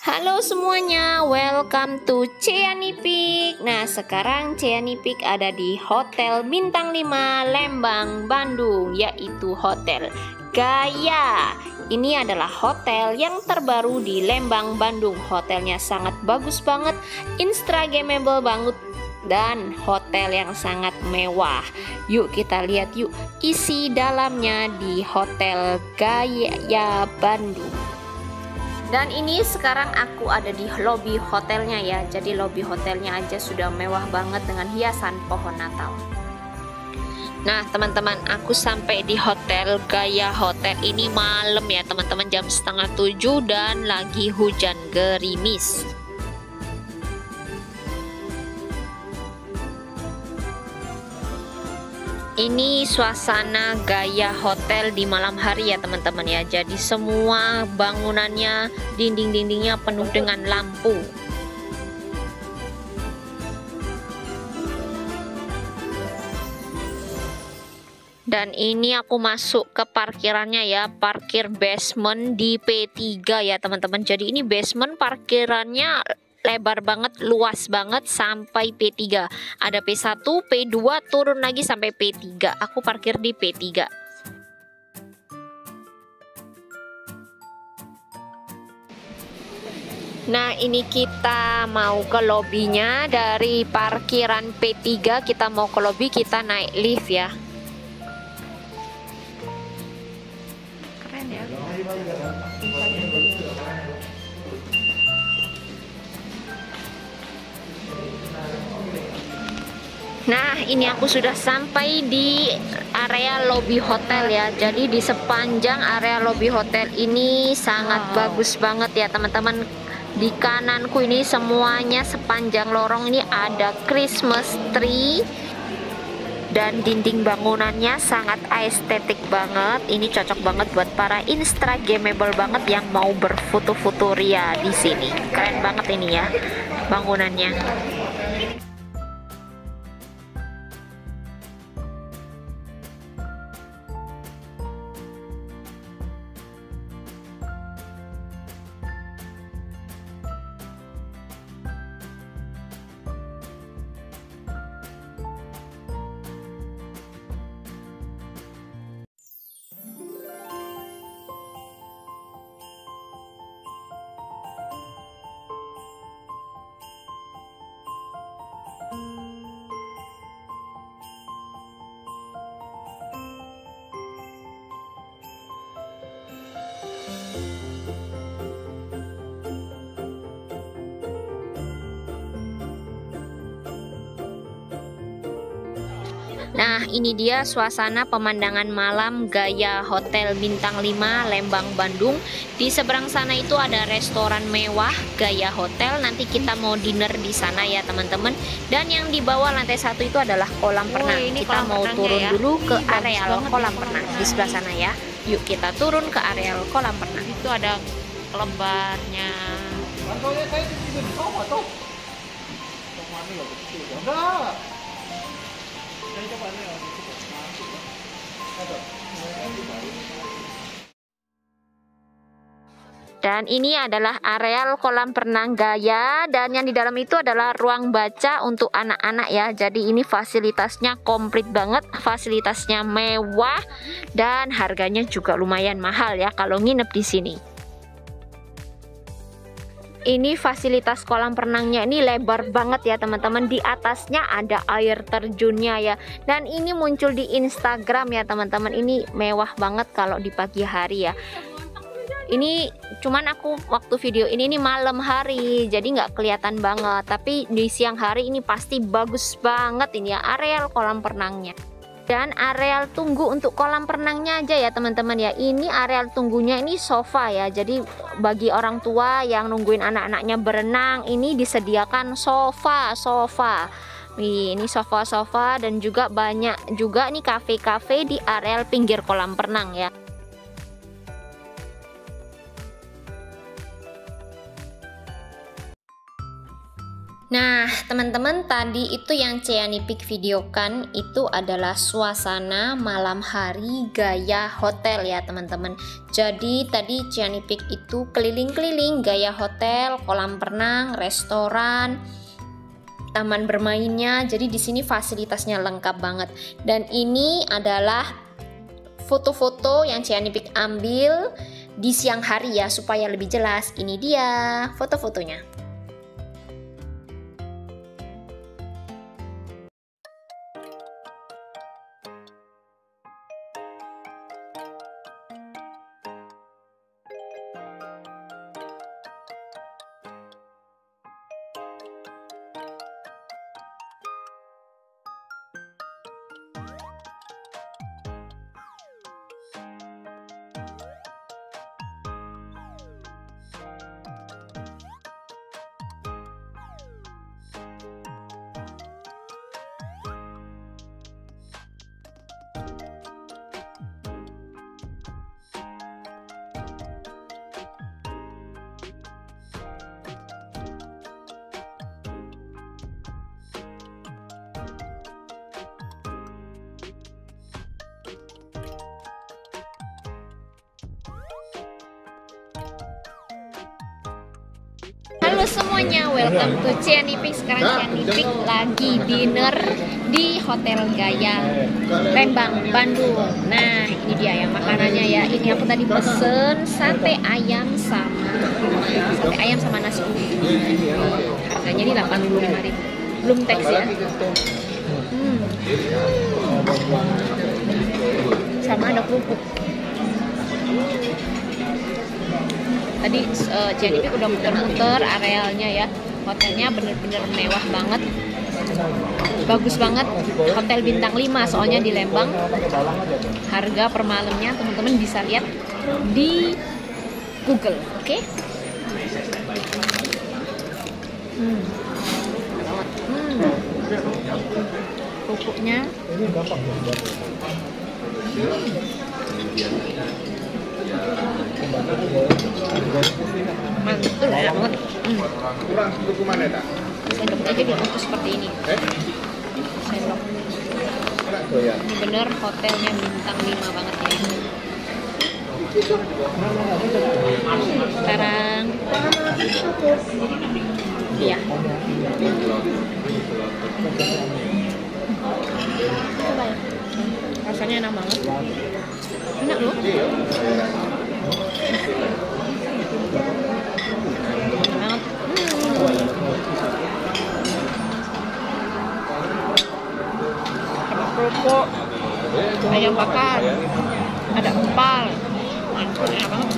Halo semuanya, welcome to Ceanipik. Nah, sekarang Ceanipik ada di Hotel Bintang 5 Lembang, Bandung, yaitu Hotel Gaya. Ini adalah hotel yang terbaru di Lembang, Bandung. Hotelnya sangat bagus banget, instagramable banget dan hotel yang sangat mewah. Yuk kita lihat yuk isi dalamnya di Hotel Gaya Bandung. Dan ini sekarang aku ada di lobby hotelnya ya. Jadi lobby hotelnya aja sudah mewah banget dengan hiasan pohon Natal. Nah teman-teman aku sampai di hotel Gaya Hotel ini malam ya teman-teman jam setengah tujuh dan lagi hujan gerimis ini suasana gaya hotel di malam hari ya teman-teman ya. Jadi semua bangunannya dinding-dindingnya penuh dengan lampu. Dan ini aku masuk ke parkirannya ya parkir basement di P3 ya teman-teman. Jadi ini basement parkirannya lebar banget, luas banget sampai P3. Ada P1, P2, turun lagi sampai P3. Aku parkir di P3. Nah, ini kita mau ke lobbynya dari parkiran P3 kita mau ke lobby, kita naik lift ya. Nah, ini aku sudah sampai di area lobby hotel ya. Jadi di sepanjang area lobby hotel ini sangat wow. bagus banget ya, teman-teman. Di kananku ini semuanya sepanjang lorong ini ada Christmas tree dan dinding bangunannya sangat estetik banget. Ini cocok banget buat para instagramable banget yang mau berfoto-foto ria di sini. Keren banget ini ya bangunannya. Nah, ini dia suasana pemandangan malam gaya Hotel Bintang 5 Lembang Bandung. Di seberang sana itu ada restoran mewah gaya hotel. Nanti kita mau dinner di sana ya, teman-teman. Dan yang di bawah lantai satu itu adalah kolam renang. Kita kolam mau turun ya. dulu ke area kolam renang di sebelah sana ya. Yuk kita turun ke area kolam renang. Itu ada lebarnya. Enggak. Dan ini adalah areal kolam renang gaya dan yang di dalam itu adalah ruang baca untuk anak-anak ya. Jadi ini fasilitasnya komplit banget, fasilitasnya mewah dan harganya juga lumayan mahal ya kalau nginep di sini ini fasilitas kolam renangnya ini lebar banget ya teman-teman. Di atasnya ada air terjunnya ya. Dan ini muncul di Instagram ya teman-teman. Ini mewah banget kalau di pagi hari ya. Ini cuman aku waktu video ini ini malam hari jadi nggak kelihatan banget. Tapi di siang hari ini pasti bagus banget ini ya areal kolam renangnya dan areal tunggu untuk kolam renangnya aja ya teman-teman ya. Ini areal tunggunya ini sofa ya. Jadi bagi orang tua yang nungguin anak-anaknya berenang ini disediakan sofa sofa. Ini sofa-sofa dan juga banyak juga nih kafe-kafe di areal pinggir kolam renang ya Nah, teman-teman, tadi itu yang Cianipik videokan itu adalah suasana malam hari gaya hotel ya, teman-teman. Jadi, tadi Cianipik itu keliling-keliling gaya hotel, kolam renang, restoran, taman bermainnya. Jadi di sini fasilitasnya lengkap banget. Dan ini adalah foto-foto yang Cianipik ambil di siang hari ya supaya lebih jelas. Ini dia foto-fotonya. Halo semuanya, welcome to Cianipik Sekarang Cianipik lagi dinner di Hotel Gaya Lembang, Bandung. Nah, ini dia ya makanannya ya. Ini aku tadi pesen sate ayam sama Sate ayam sama nasi. Harganya ini 85 ribu. Belum teks ya? Hmm. Sama ada kerupuk tadi uh, JNP udah muter-muter arealnya ya hotelnya bener-bener mewah banget bagus banget hotel bintang 5 soalnya di Lembang harga per malamnya teman-teman bisa lihat di Google oke okay? hmm. hmm. pupuknya mantul enak banget. Hmm. kurang sendok mana tak sendoknya aja diungkus seperti ini. Eh? sendok. Ini bener hotelnya bintang 5 banget ya. Sekarang. Iya rasanya enak banget enak loh kerupuk ayam bakar ada empal mantap enak banget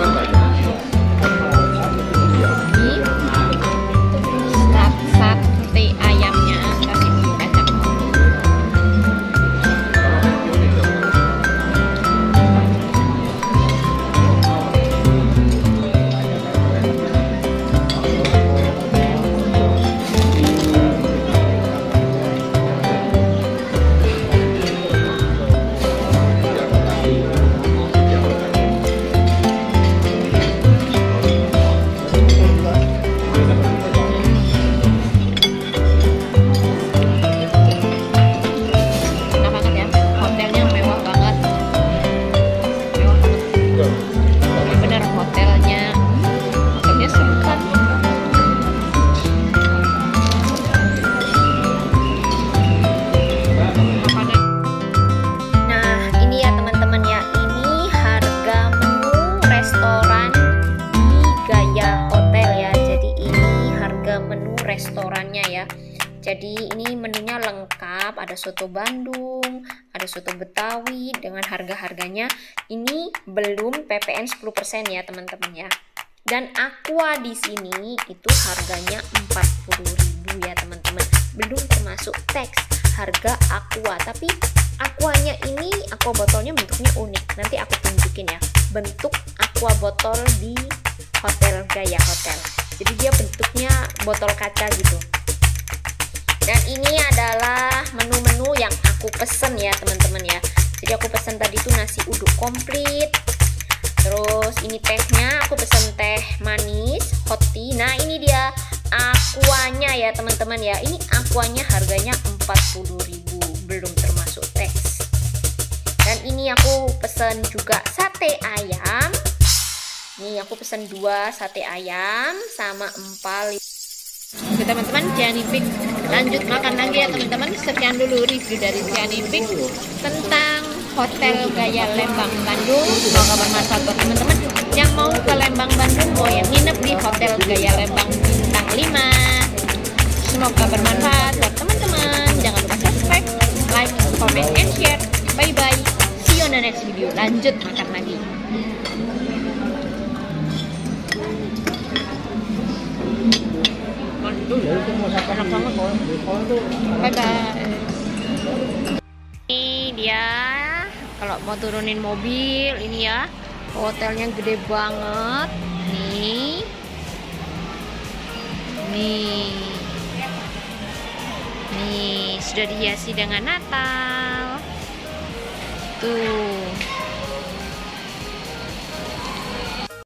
hmm. Jadi ini menunya lengkap, ada soto Bandung, ada soto Betawi dengan harga-harganya ini belum PPN 10% ya teman-teman ya. Dan aqua di sini itu harganya 40.000 ya teman-teman. Belum termasuk teks harga aqua, tapi aquanya ini aqua botolnya bentuknya unik. Nanti aku tunjukin ya. Bentuk aqua botol di hotel Gaya Hotel. Jadi dia bentuknya botol kaca gitu dan ini adalah menu-menu yang aku pesen ya teman-teman ya. Jadi aku pesan tadi tuh nasi uduk komplit. Terus ini tehnya aku pesan teh manis hot tea. Nah ini dia aquanya ya teman-teman ya. Ini aquanya harganya 40.000 belum termasuk teks. Dan ini aku pesan juga sate ayam. Nih aku pesan dua sate ayam sama empal Oke teman-teman Cianipik lanjut makan lagi ya teman-teman. Sekian dulu review dari Cianipik tentang Hotel Gaya Lembang Bandung. Semoga bermanfaat buat teman-teman yang mau ke Lembang Bandung mau yang nginep di Hotel Gaya Lembang bintang 5 semoga bermanfaat buat teman-teman. Jangan lupa subscribe like comment and share. Bye bye see you on the next video. Lanjut makan lagi Bye. Ini dia kalau mau turunin mobil ini ya. Hotelnya gede banget. Nih. Nih. Nih, sudah dihiasi dengan Natal. Tuh.